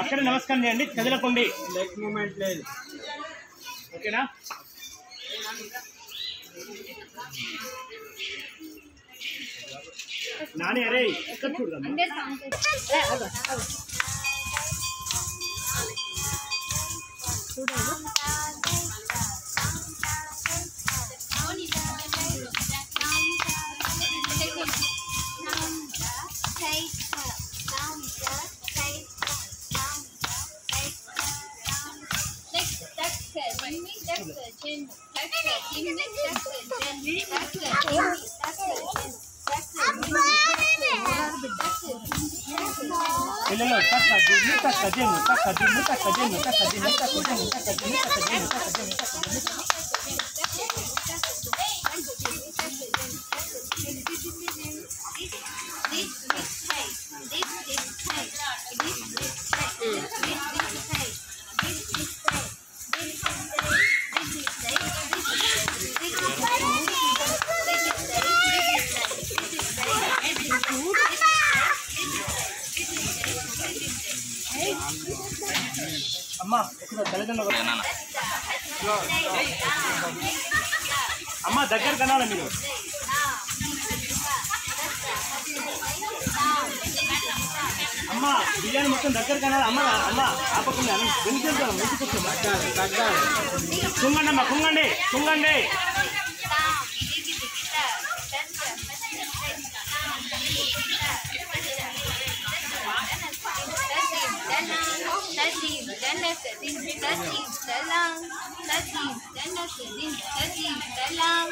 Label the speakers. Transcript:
Speaker 1: అక్కడ నమస్కారం చేయండి. కదలకండి లెగ్ మూమెంట్ లేదు ఓకేనా నాని అరే ఎక్కడ చూడదాం Não, não, tá cadinho, tá cadinho, tá cadinho, tá cadinho, tá cadinho, tá cadinho. Hey! అమ్మ అమ్మ దగ్గర కనాలి మీరు. అమ్మ బిర్యానీ మొత్తం దగ్గర కనాలి. అమ్మ అమ్మ ఆపకుండా వెనుక ముందుకు కుంగండి అమ్మ కుంగండి కుంగండి
Speaker 2: talasadin, tatig, talang, tatig, talasadin, tatig, talang.